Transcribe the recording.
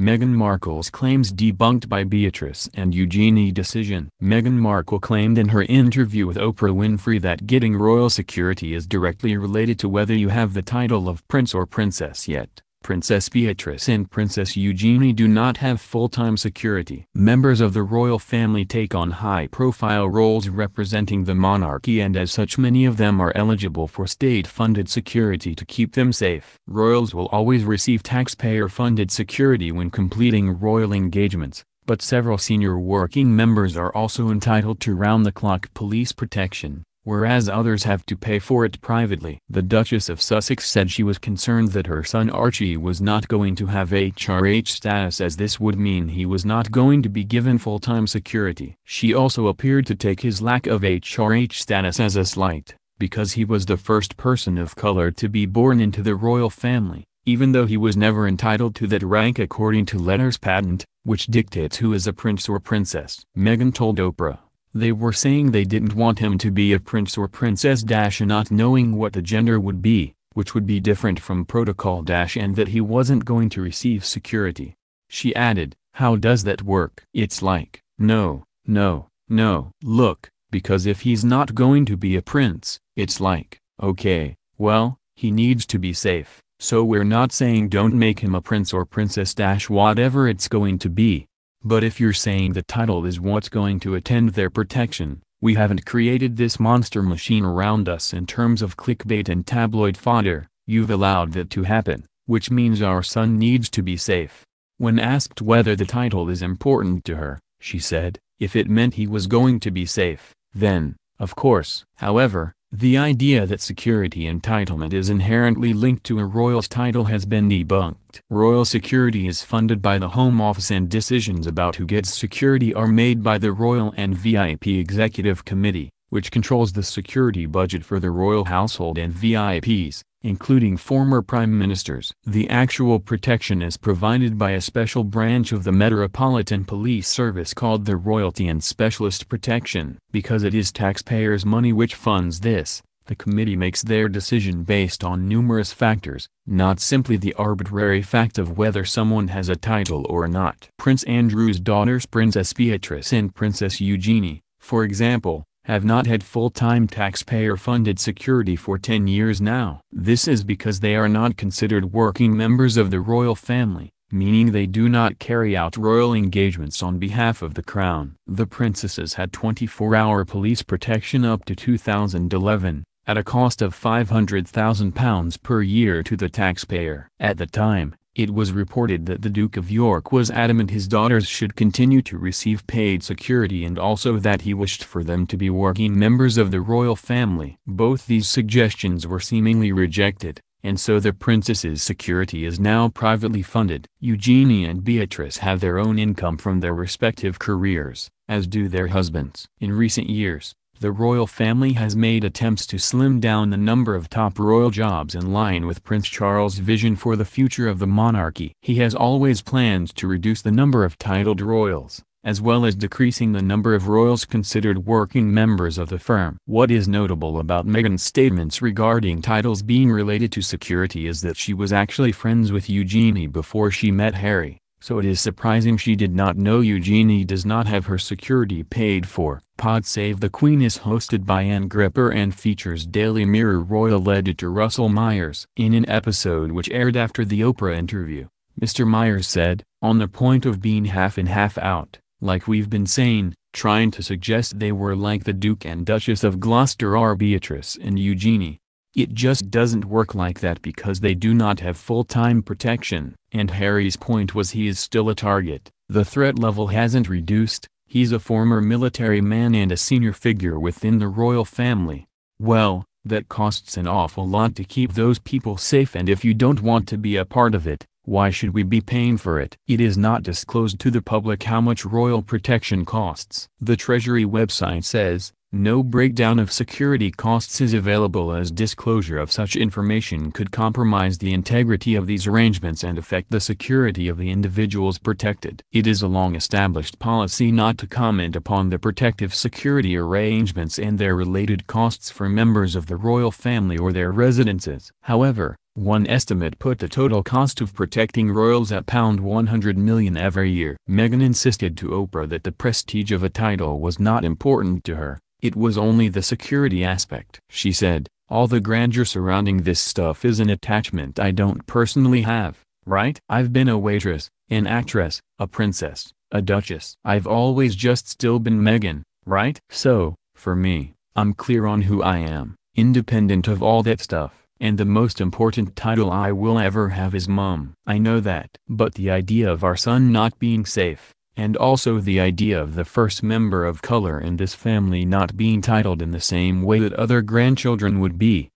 Meghan Markle's claims debunked by Beatrice and Eugenie decision. Meghan Markle claimed in her interview with Oprah Winfrey that getting royal security is directly related to whether you have the title of prince or princess yet. Princess Beatrice and Princess Eugenie do not have full-time security. Members of the royal family take on high-profile roles representing the monarchy and as such many of them are eligible for state-funded security to keep them safe. Royals will always receive taxpayer-funded security when completing royal engagements, but several senior working members are also entitled to round-the-clock police protection whereas others have to pay for it privately. The Duchess of Sussex said she was concerned that her son Archie was not going to have HRH status as this would mean he was not going to be given full-time security. She also appeared to take his lack of HRH status as a slight, because he was the first person of color to be born into the royal family, even though he was never entitled to that rank according to letters patent, which dictates who is a prince or princess. Meghan told Oprah. They were saying they didn't want him to be a prince or princess dash not knowing what the gender would be, which would be different from protocol dash and that he wasn't going to receive security. She added, how does that work? It's like, no, no, no. Look, because if he's not going to be a prince, it's like, okay, well, he needs to be safe, so we're not saying don't make him a prince or princess dash whatever it's going to be, but if you're saying the title is what's going to attend their protection, we haven't created this monster machine around us in terms of clickbait and tabloid fodder, you've allowed that to happen, which means our son needs to be safe. When asked whether the title is important to her, she said, if it meant he was going to be safe, then, of course. However, the idea that security entitlement is inherently linked to a royal's title has been debunked. Royal security is funded by the Home Office and decisions about who gets security are made by the Royal and VIP Executive Committee, which controls the security budget for the royal household and VIPs, including former prime ministers. The actual protection is provided by a special branch of the Metropolitan Police Service called the Royalty and Specialist Protection. Because it is taxpayers' money which funds this, the committee makes their decision based on numerous factors, not simply the arbitrary fact of whether someone has a title or not. Prince Andrew's daughters Princess Beatrice and Princess Eugenie, for example, have not had full-time taxpayer-funded security for 10 years now. This is because they are not considered working members of the royal family, meaning they do not carry out royal engagements on behalf of the crown. The princesses had 24-hour police protection up to 2011, at a cost of £500,000 per year to the taxpayer. At the time, it was reported that the Duke of York was adamant his daughters should continue to receive paid security and also that he wished for them to be working members of the royal family. Both these suggestions were seemingly rejected, and so the princess's security is now privately funded. Eugenie and Beatrice have their own income from their respective careers, as do their husbands. In recent years, the royal family has made attempts to slim down the number of top royal jobs in line with Prince Charles' vision for the future of the monarchy. He has always planned to reduce the number of titled royals, as well as decreasing the number of royals considered working members of the firm. What is notable about Meghan's statements regarding titles being related to security is that she was actually friends with Eugenie before she met Harry so it is surprising she did not know Eugenie does not have her security paid for. Pod Save the Queen is hosted by Ann Gripper and features Daily Mirror royal editor Russell Myers. In an episode which aired after the Oprah interview, Mr. Myers said, on the point of being half in half out, like we've been saying, trying to suggest they were like the Duke and Duchess of Gloucester are Beatrice and Eugenie. It just doesn't work like that because they do not have full-time protection. And Harry's point was he is still a target. The threat level hasn't reduced, he's a former military man and a senior figure within the royal family. Well, that costs an awful lot to keep those people safe and if you don't want to be a part of it, why should we be paying for it? It is not disclosed to the public how much royal protection costs. The Treasury website says, no breakdown of security costs is available as disclosure of such information could compromise the integrity of these arrangements and affect the security of the individuals protected. It is a long-established policy not to comment upon the protective security arrangements and their related costs for members of the royal family or their residences. However, One estimate put the total cost of protecting royals at pound 100 million every year. Meghan insisted to Oprah that the prestige of a title was not important to her, it was only the security aspect. She said, all the grandeur surrounding this stuff is an attachment I don't personally have, right? I've been a waitress, an actress, a princess, a duchess. I've always just still been Meghan, right? So, for me, I'm clear on who I am, independent of all that stuff. And the most important title I will ever have is mom. I know that. But the idea of our son not being safe, and also the idea of the first member of color in this family not being titled in the same way that other grandchildren would be,